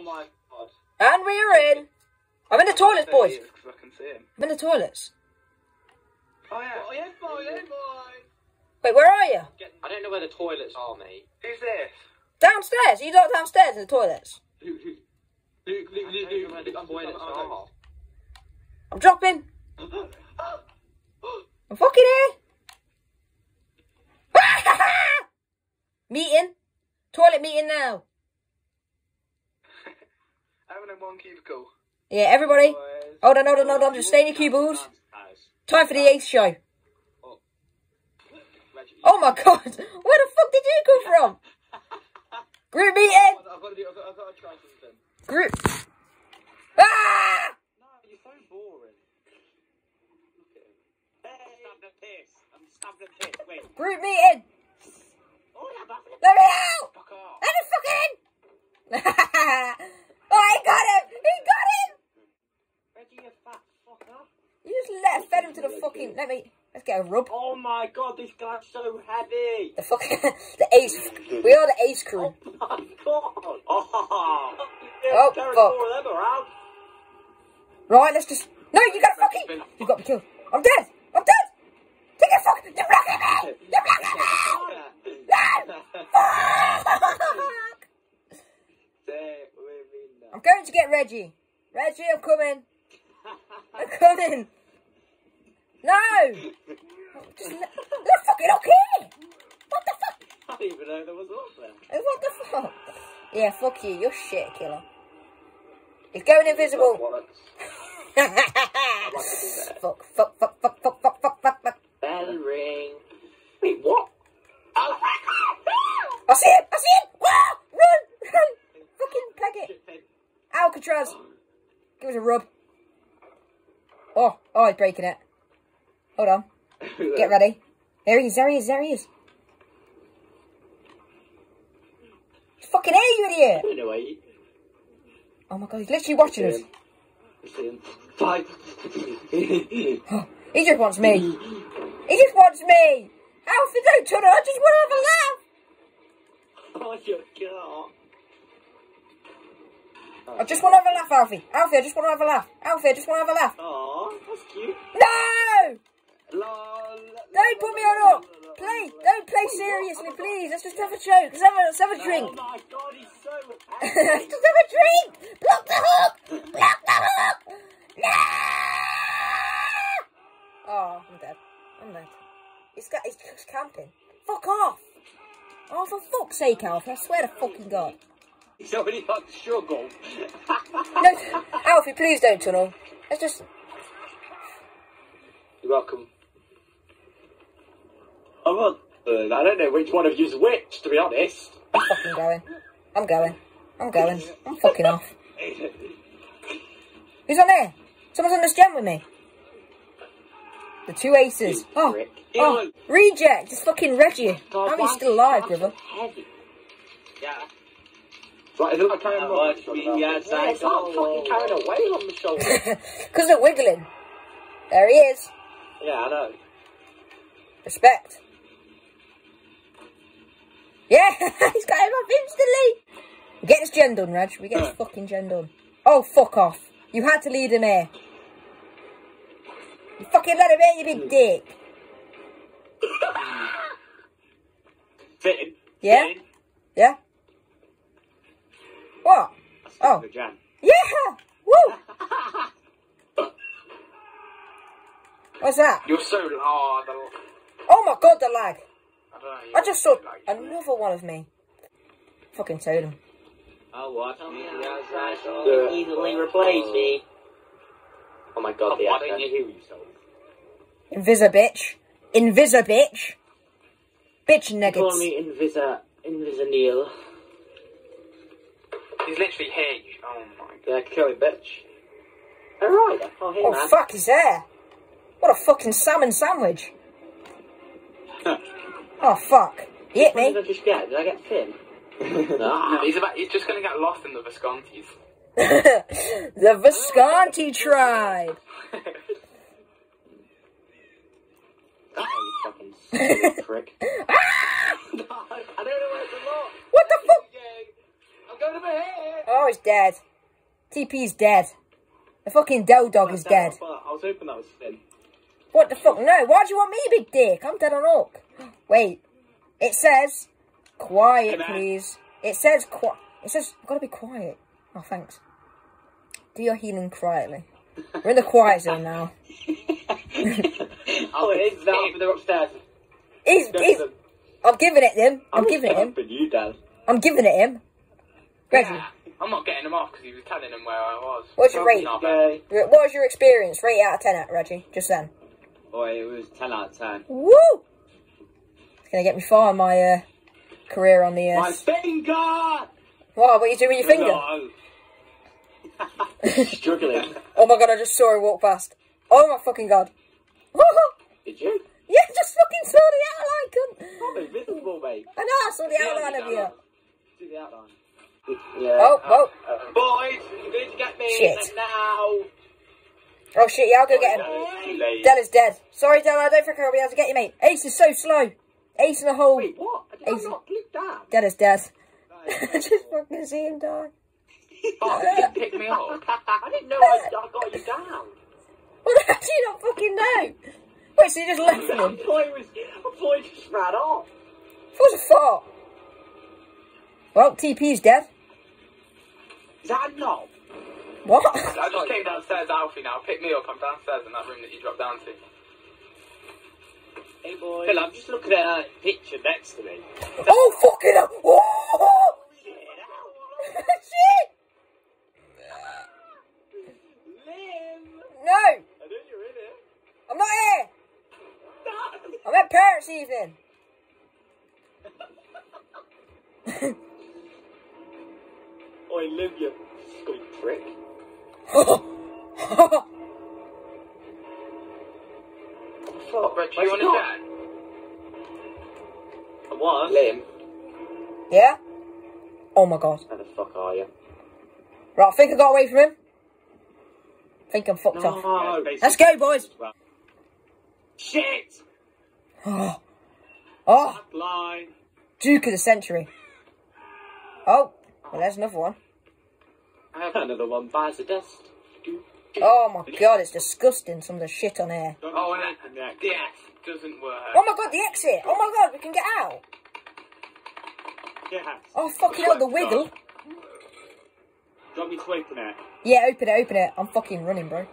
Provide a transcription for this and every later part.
Oh my god. And we're in. I'm in the toilets, boys. I can see him. I'm in the toilets. Oh yeah. Oh, yeah, boy, yeah, boy. Wait, where are you? I don't know where the toilets are, mate. Who's this? Downstairs. You not downstairs in the toilets. Luke, Luke, Luke, are. I'm dropping. I'm fucking here. meeting. Toilet meeting now. One cubicle. Yeah, everybody. Hold on, hold on, hold on. Just stay in your cubicles. Time for the eighth show. Oh my god. Where the fuck did you come from? Group meeting. I've got to do. I've got, I've got to try something. Group. Ah! No, you're so boring. Him. Stab the piss. I'm stabbing the piss. Wait. Group meeting. Oh, yeah, Let me out. Fuck off. Let me fucking in. oh, he got him. He got him. Reggie, you fat fucker. You just let fed him to Let me. Let's get a rub. Oh my god, this guy's so heavy. The fucking. the ace. We are the ace crew. Oh my god. Oh. Oh, fuck. of. Right, let's just. No, you gotta fucking. You got me killed. I'm dead. I'm dead. Take it, fuck. You're blocking me. You're blocking me. Fuck. Stay with me. I'm going to get Reggie. Reggie, I'm coming. I'm coming. No. Just they're fucking okay. What the fuck? I didn't even know there was up there. What the fuck? Yeah, fuck you. You're shit killer. He's going invisible. fuck, fuck, fuck, fuck, fuck, fuck, fuck, fuck, fuck. Bell ring. Wait, what? Oh, I see him! I see him! Ah, run! Run! Fucking peg it! Alcatraz! Give us a rub. Oh, oh, he's breaking it. Hold on. Get ready. There he is, there he is, there he is. Fucking here, you idiot! Anyway, Oh my god, he's literally watching us. see He just wants me. He just wants me! Alfie, don't turn I just want to have a laugh! oh, you god. I just want to have a laugh, Alfie. Alfie, I just want to have a laugh. Alfie, I just want to have a laugh. Oh, that's cute. No! Don't put me on up! Play! Don't play seriously, please. Let's just have a joke. Let's have a, let's have a drink. Oh my god, he's so Let's just have a drink! Block the hook! Block the hook! No! Oh, I'm dead. I'm dead. He's got. He's camping. Fuck off! Oh, for fuck's sake, Alfie! I swear to fucking God. He's already got struggle. No, Alfie, please don't tunnel. Let's just. You're welcome. I'm on. Uh, I don't know which one of you's which, to be honest. I'm fucking going. I'm going. I'm going. I'm fucking off. Who's on there? Someone's on this gen with me. The two aces. Oh, prick. oh, reject. It's fucking Reggie. God, How are you why still alive, he brother? Heavy. Yeah. Right, is it like carrying a watch rock? me, yes, Yeah, it's not fucking carrying a whale on my shoulder. Because they're wiggling. There he is. Yeah, I know. Respect. Yeah, he's got him up instantly. We get this gen done, Reg. We get this fucking gen done. Oh, fuck off. You had to lead him here. You fucking let him in, you big dick. Fitting. Yeah? Fitting. Yeah? What? Oh. Yeah! Woo! What's that? You're so the, Oh my god, the lag. I. I just saw like, another one of me. Fucking totem. Oh, watch me, yes, I Yeah. shall easily replace me. Oh my god, the Why don't you hear yourself? Invisa bitch. Invisa bitch. Bitch Call me Invisa, Invisa Neil. He's literally here. You, oh my god. Yeah, kill it, bitch. Alright, oh hey Oh man. fuck, he's there. What a fucking salmon sandwich. Oh fuck. He hit What did. I just get? Did I get Finn? No, he's about. He's just gonna get lost in the Viscontis. the Visconti tribe. Oh, you fucking stupid prick. Ah! I don't know where to look. What the fuck? I'm going over here. Oh, he's dead. TP's dead. The fucking Dow dog is dead. I was hoping that was Finn. What the fuck? No, why do you want me, big dick? I'm dead on hook. Wait. It says, quiet, please. It says, qui- It says, I've got to be quiet. Oh, thanks. Do your healing quietly. We're in the quiet zone now. oh, it is but they're upstairs. He's. I'm giving it him. I'm giving it him. But you, Dan. I'm giving it him. Reggie, Yeah, I'm not getting him off because he was telling him where I was. What's your rate? What was your experience? Rate out of 10 at Reggie, just then. Boy, it was 10 out of 10. Woo! It's gonna get me far in my uh, career on the. Uh, My finger! what? What are you doing with your finger? Struggling. Oh my god! I just saw her walk past. Oh my fucking god! Did you? yeah, just fucking saw the outline. Cunt. Oh, invisible, mate. I know. I saw the outline of you. See the outline. Yeah. Oh, whoa. um, Boys, you're going to get me Shit. now. Oh shit! Yeah, I'll go get him. is dead. Sorry, Del. I don't think I'll be able to get you, mate. Ace is so slow. Ace in a hole. Wait, what? Did I Easy. not click that? Del is dead. I just fucking see him die. Oh, you pick me up? I didn't know I, I got you down. What how do you not fucking know? Wait, so you just left him? it was. I it just ran off. Was a fart. Well, TP's dead. Is that a knob? What? I just came downstairs, Alfie. Now pick me up. I'm downstairs in that room that you dropped down to. Hey, boy. Phil, I'm just looking at that picture next to me. oh, fucking hell! Oh! Shit! Lim! No! I know you're in it. I'm not here! I'm at parents' evening. Oh, Oi, Lim, you scummy prick. What, Rich, Where's you want Scott? to chat? Come on. Lim. yeah? Oh my god. Where the fuck are you? Right, I think I got away from him. I think I'm fucked off. No. Let's go, boys! Shit! Oh, oh Line. Duke of the century. Oh, well, there's another one. Another one bites the dust. Oh my god, it's disgusting, some of the shit on here. Oh, and that, the X doesn't work. Oh my god, the exit! Oh my god, we can get out! Yes. Oh fucking hell, the wiggle! Drop me to open it. Yeah, open it, open it. I'm fucking running, bro.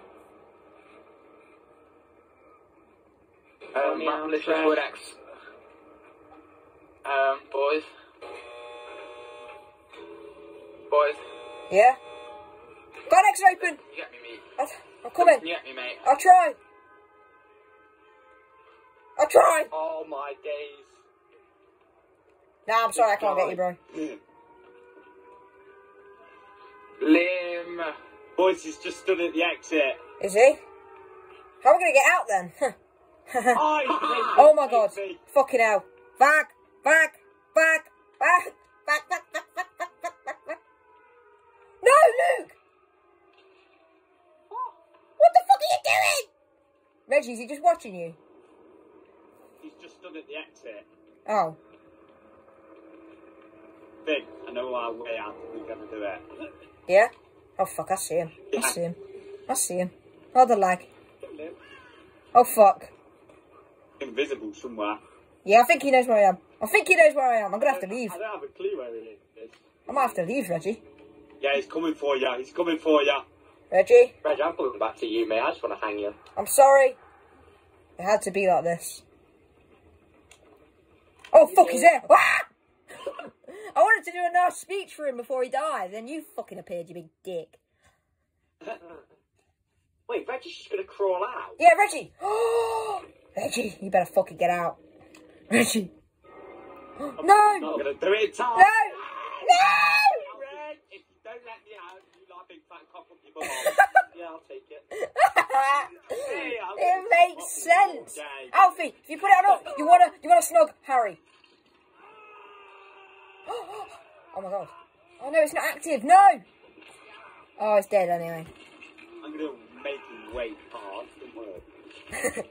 Um, Yeah, malicious trash. word X. Um, boys. Boys, Yeah? Got an exit open! you get me, mate. I'm coming. You get me, mate. I'll try. I'll try. Oh my days. Nah, I'm sorry, I can't get you, bro. Lim. Boys, he's just stood at the exit. Is he? How are we gonna get out then? Oh, oh my god. Fucking hell. Back, back, back, back, Reggie, is he just watching you? He's just stood at the exit. Oh. Big, I know our way out. We're gonna do it. Yeah? Oh fuck, I see him. I see him. I see him. Oh, the lag. Oh fuck. Invisible somewhere. Yeah, I think he knows where I am. I think he knows where I am. I'm gonna have to leave. I don't have a clue where he is. I might have to leave, Reggie. Yeah, he's coming for you. He's coming for you. Reggie, Reggie, I'm coming back to you, mate. I just want to hang you. I'm sorry. It had to be like this. Oh fuck, he's there! Ah! I wanted to do a nice speech for him before he died, then you fucking appeared, you big dick. Wait, Reggie's just gonna crawl out. Yeah, Reggie! Reggie, you better fucking get out. Reggie. No. I'm No! not gonna do it in time. No! No! Reg, if you don't let me out, you like big fat cock up your bum. Yeah, I'll take it. Hey, it makes sense. Alfie, if you put it on, oh, you wanna, you wanna snog Harry? Oh my god. Oh no, it's not active. No. Oh, it's dead anyway. I'm gonna make him wait hard. Don't worry.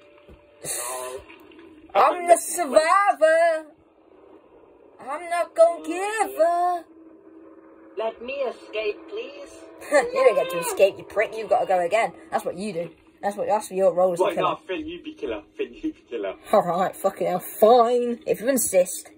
Oh, I'm the survivor. I'm not gonna give up. Let me escape, please. you don't get to escape, you prick. You've got to go again. That's what you do. That's what. That's what your role as a Right killer. now, Finn, you be killer. Finn, you be killer. All right, fucking hell, fine. If you insist.